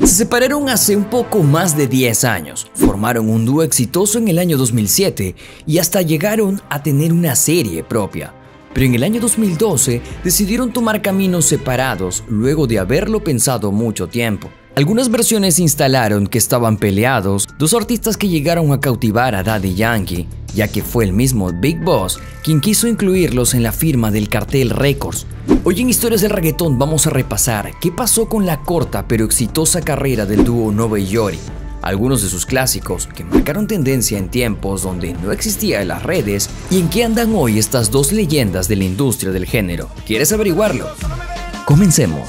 Se separaron hace un poco más de 10 años, formaron un dúo exitoso en el año 2007 y hasta llegaron a tener una serie propia. Pero en el año 2012 decidieron tomar caminos separados luego de haberlo pensado mucho tiempo. Algunas versiones instalaron que estaban peleados, dos artistas que llegaron a cautivar a Daddy Yankee, ya que fue el mismo Big Boss quien quiso incluirlos en la firma del cartel Records. Hoy en Historias del Reggaetón vamos a repasar qué pasó con la corta pero exitosa carrera del dúo Nova y Yori, algunos de sus clásicos que marcaron tendencia en tiempos donde no existían las redes y en qué andan hoy estas dos leyendas de la industria del género. ¿Quieres averiguarlo? Comencemos.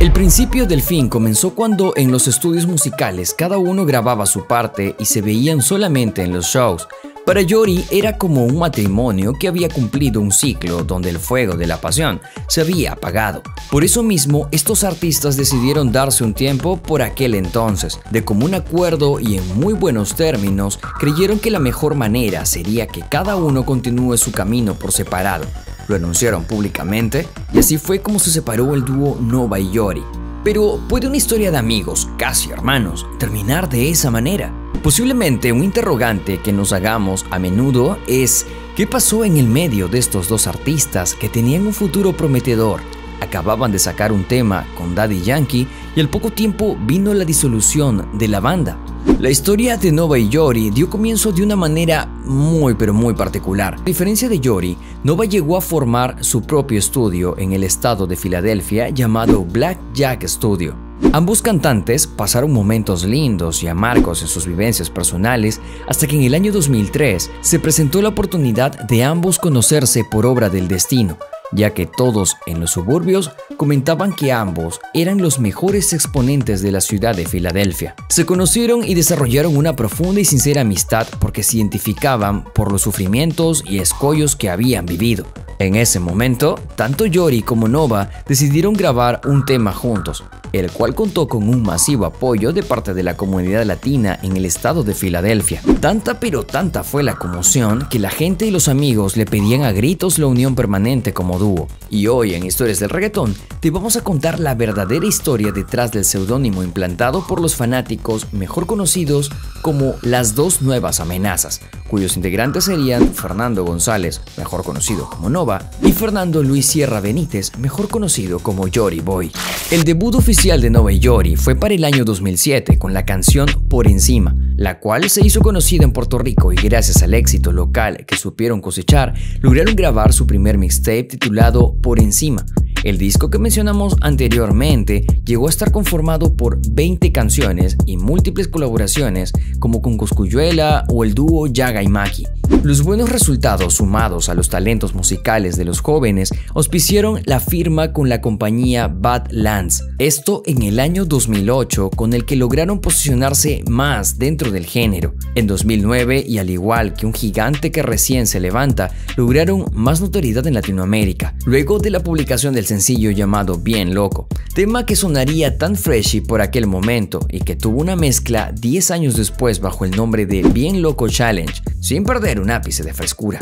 El principio del fin comenzó cuando en los estudios musicales cada uno grababa su parte y se veían solamente en los shows. Para Yori era como un matrimonio que había cumplido un ciclo donde el fuego de la pasión se había apagado. Por eso mismo, estos artistas decidieron darse un tiempo por aquel entonces. De común acuerdo y en muy buenos términos, creyeron que la mejor manera sería que cada uno continúe su camino por separado. Lo anunciaron públicamente y así fue como se separó el dúo Nova y Yori. Pero ¿puede una historia de amigos, casi hermanos, terminar de esa manera? Posiblemente un interrogante que nos hagamos a menudo es ¿qué pasó en el medio de estos dos artistas que tenían un futuro prometedor? Acababan de sacar un tema con Daddy Yankee y al poco tiempo vino la disolución de la banda. La historia de Nova y Yori dio comienzo de una manera muy pero muy particular. A diferencia de Yori, Nova llegó a formar su propio estudio en el estado de Filadelfia llamado Black Jack Studio. Ambos cantantes pasaron momentos lindos y amargos en sus vivencias personales hasta que en el año 2003 se presentó la oportunidad de ambos conocerse por obra del destino, ya que todos en los suburbios comentaban que ambos eran los mejores exponentes de la ciudad de Filadelfia. Se conocieron y desarrollaron una profunda y sincera amistad porque se identificaban por los sufrimientos y escollos que habían vivido. En ese momento, tanto Yori como Nova decidieron grabar un tema juntos, el cual contó con un masivo apoyo de parte de la comunidad latina en el estado de Filadelfia. Tanta pero tanta fue la conmoción que la gente y los amigos le pedían a gritos la unión permanente como dúo. Y hoy en Historias del Reggaetón te vamos a contar la verdadera historia detrás del seudónimo implantado por los fanáticos mejor conocidos como las dos nuevas amenazas, cuyos integrantes serían Fernando González, mejor conocido como Nova, y Fernando Luis Sierra Benítez, mejor conocido como Yori Boy. El debut oficial de Nova Yori fue para el año 2007 con la canción Por Encima, la cual se hizo conocida en Puerto Rico y gracias al éxito local que supieron cosechar, lograron grabar su primer mixtape titulado Por Encima, el disco que mencionamos anteriormente llegó a estar conformado por 20 canciones y múltiples colaboraciones como con Coscuyuela o el dúo Yaga y Maki. Los buenos resultados sumados a los talentos musicales de los jóvenes auspiciaron la firma con la compañía Badlands, esto en el año 2008 con el que lograron posicionarse más dentro del género. En 2009 y al igual que un gigante que recién se levanta, lograron más notoriedad en Latinoamérica, luego de la publicación del sencillo llamado Bien Loco, tema que sonaría tan freshy por aquel momento y que tuvo una mezcla 10 años después bajo el nombre de Bien Loco Challenge, sin perder un ápice de frescura.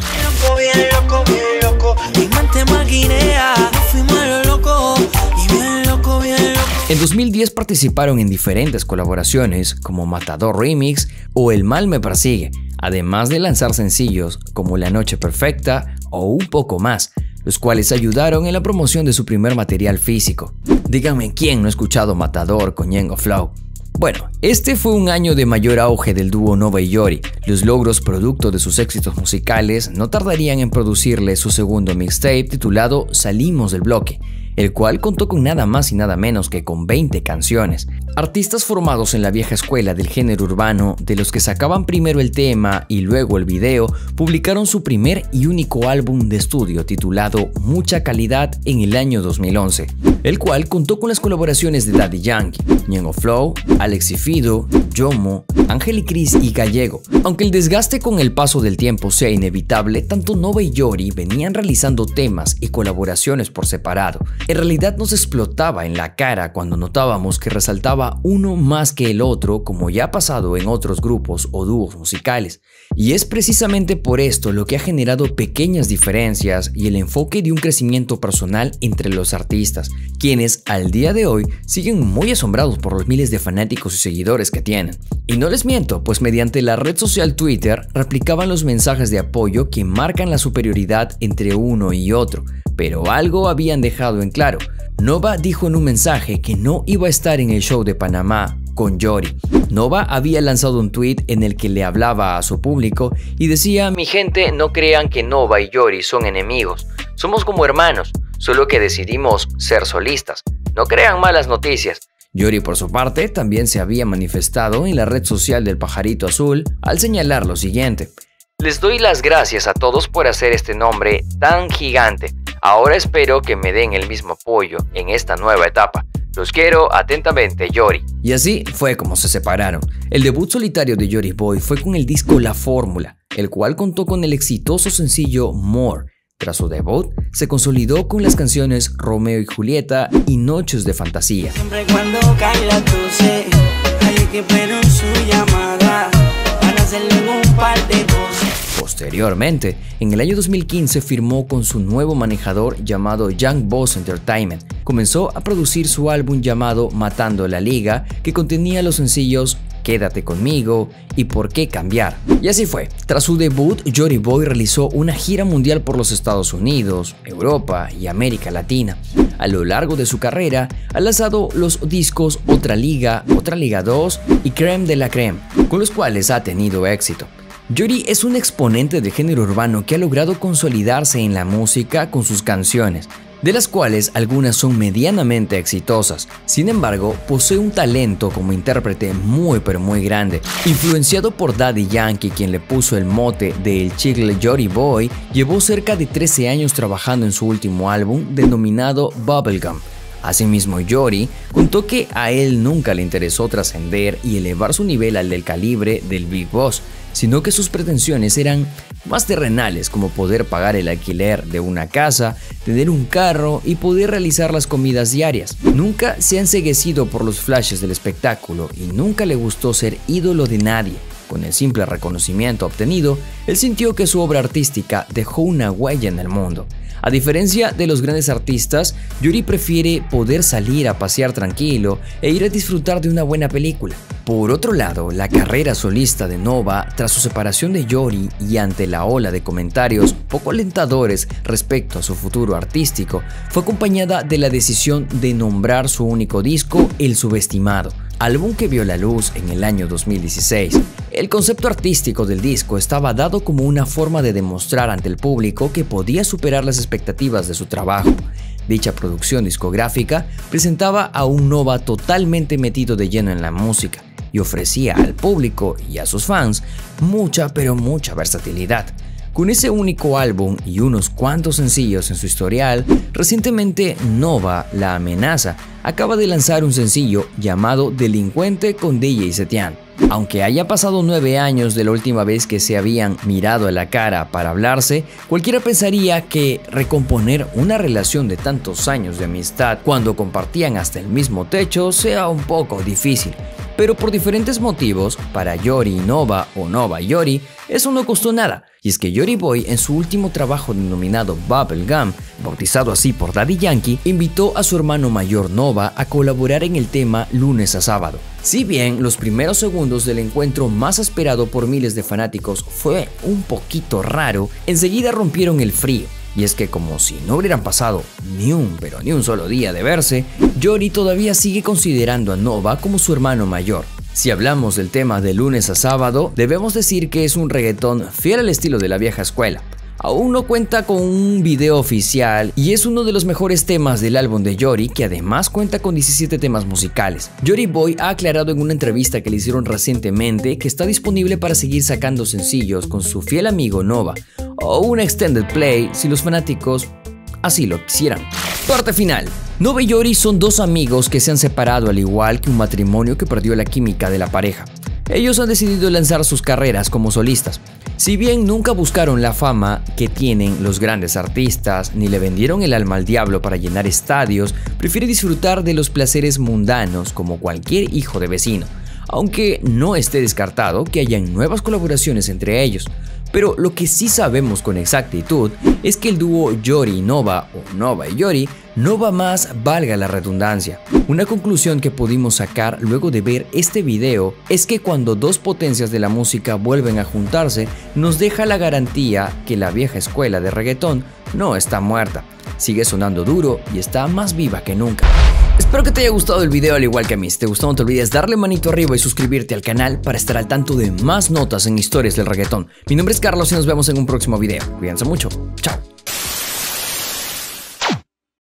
En 2010 participaron en diferentes colaboraciones como Matador Remix o El Mal Me Persigue, además de lanzar sencillos como La Noche Perfecta o un poco más, los cuales ayudaron en la promoción de su primer material físico. Díganme quién no ha escuchado Matador con Yengo Flow. Bueno, este fue un año de mayor auge del dúo Nova y Yori. Los logros producto de sus éxitos musicales no tardarían en producirle su segundo mixtape titulado Salimos del bloque, el cual contó con nada más y nada menos que con 20 canciones. Artistas formados en la vieja escuela del género urbano, de los que sacaban primero el tema y luego el video, publicaron su primer y único álbum de estudio titulado Mucha Calidad en el año 2011, el cual contó con las colaboraciones de Daddy Yankee, Ñengo Flow, Alex Fido, Yomo, Ángel y Cris y Gallego. Aunque el desgaste con el paso del tiempo sea inevitable, tanto Nova y Yori venían realizando temas y colaboraciones por separado, en realidad nos explotaba en la cara cuando notábamos que resaltaba uno más que el otro como ya ha pasado en otros grupos o dúos musicales. Y es precisamente por esto lo que ha generado pequeñas diferencias y el enfoque de un crecimiento personal entre los artistas, quienes al día de hoy siguen muy asombrados por los miles de fanáticos y seguidores que tienen. Y no les miento, pues mediante la red social Twitter replicaban los mensajes de apoyo que marcan la superioridad entre uno y otro, pero algo habían dejado en claro. Nova dijo en un mensaje que no iba a estar en el show de Panamá con Yori. Nova había lanzado un tweet en el que le hablaba a su público y decía, mi gente no crean que Nova y Yori son enemigos, somos como hermanos, solo que decidimos ser solistas. No crean malas noticias. Yori por su parte también se había manifestado en la red social del pajarito azul al señalar lo siguiente. Les doy las gracias a todos por hacer este nombre tan gigante. Ahora espero que me den el mismo apoyo en esta nueva etapa. Los quiero atentamente, Yori. Y así fue como se separaron. El debut solitario de Yori Boy fue con el disco La Fórmula, el cual contó con el exitoso sencillo More. Tras su debut, se consolidó con las canciones Romeo y Julieta y Noches de Fantasía. Siempre cuando cae la hay que su llamada para hacerle un par de Posteriormente, en el año 2015 firmó con su nuevo manejador llamado Young Boss Entertainment. Comenzó a producir su álbum llamado Matando la Liga, que contenía los sencillos Quédate conmigo y Por qué cambiar. Y así fue. Tras su debut, Jory Boy realizó una gira mundial por los Estados Unidos, Europa y América Latina. A lo largo de su carrera, ha lanzado los discos Otra Liga, Otra Liga 2 y Creme de la Creme, con los cuales ha tenido éxito. Yuri es un exponente de género urbano que ha logrado consolidarse en la música con sus canciones, de las cuales algunas son medianamente exitosas. Sin embargo, posee un talento como intérprete muy pero muy grande. Influenciado por Daddy Yankee, quien le puso el mote de El Chicle Jory Boy, llevó cerca de 13 años trabajando en su último álbum denominado Bubblegum. Asimismo, Yori contó que a él nunca le interesó trascender y elevar su nivel al del calibre del Big Boss, sino que sus pretensiones eran más terrenales como poder pagar el alquiler de una casa, tener un carro y poder realizar las comidas diarias. Nunca se ha enseguecido por los flashes del espectáculo y nunca le gustó ser ídolo de nadie. Con el simple reconocimiento obtenido, él sintió que su obra artística dejó una huella en el mundo. A diferencia de los grandes artistas, Yuri prefiere poder salir a pasear tranquilo e ir a disfrutar de una buena película. Por otro lado, la carrera solista de Nova, tras su separación de Yori y ante la ola de comentarios poco alentadores respecto a su futuro artístico, fue acompañada de la decisión de nombrar su único disco El Subestimado, álbum que vio la luz en el año 2016. El concepto artístico del disco estaba dado como una forma de demostrar ante el público que podía superar las expectativas de su trabajo. Dicha producción discográfica presentaba a un Nova totalmente metido de lleno en la música y ofrecía al público y a sus fans mucha pero mucha versatilidad. Con ese único álbum y unos cuantos sencillos en su historial, recientemente Nova, La Amenaza, acaba de lanzar un sencillo llamado Delincuente con DJ Setian. Aunque haya pasado nueve años de la última vez que se habían mirado a la cara para hablarse, cualquiera pensaría que recomponer una relación de tantos años de amistad cuando compartían hasta el mismo techo sea un poco difícil. Pero por diferentes motivos, para Yori Nova o Nova Yori, eso no costó nada, y es que Yori Boy en su último trabajo denominado Bubblegum, bautizado así por Daddy Yankee, invitó a su hermano mayor Nova a colaborar en el tema lunes a sábado. Si bien los primeros segundos del encuentro más esperado por miles de fanáticos fue un poquito raro, enseguida rompieron el frío y es que como si no hubieran pasado ni un pero ni un solo día de verse, Yori todavía sigue considerando a Nova como su hermano mayor. Si hablamos del tema de lunes a sábado, debemos decir que es un reggaetón fiel al estilo de la vieja escuela, aún no cuenta con un video oficial y es uno de los mejores temas del álbum de Yori que además cuenta con 17 temas musicales. Yori Boy ha aclarado en una entrevista que le hicieron recientemente que está disponible para seguir sacando sencillos con su fiel amigo Nova o un extended play si los fanáticos así lo quisieran. Parte final. Nova y Yori son dos amigos que se han separado al igual que un matrimonio que perdió la química de la pareja. ellos han decidido lanzar sus carreras como solistas. Si bien nunca buscaron la fama que tienen los grandes artistas, ni le vendieron el alma al diablo para llenar estadios, prefiere disfrutar de los placeres mundanos como cualquier hijo de vecino, aunque no esté descartado que hayan nuevas colaboraciones entre ellos. Pero lo que sí sabemos con exactitud es que el dúo Yori y Nova o Nova y Yori no va más, valga la redundancia. Una conclusión que pudimos sacar luego de ver este video es que cuando dos potencias de la música vuelven a juntarse, nos deja la garantía que la vieja escuela de reggaetón no está muerta, sigue sonando duro y está más viva que nunca. Espero que te haya gustado el video al igual que a mí. Si te gustó no te olvides darle manito arriba y suscribirte al canal para estar al tanto de más notas en historias del reggaetón. Mi nombre es Carlos y nos vemos en un próximo video. Cuídense mucho. Chao.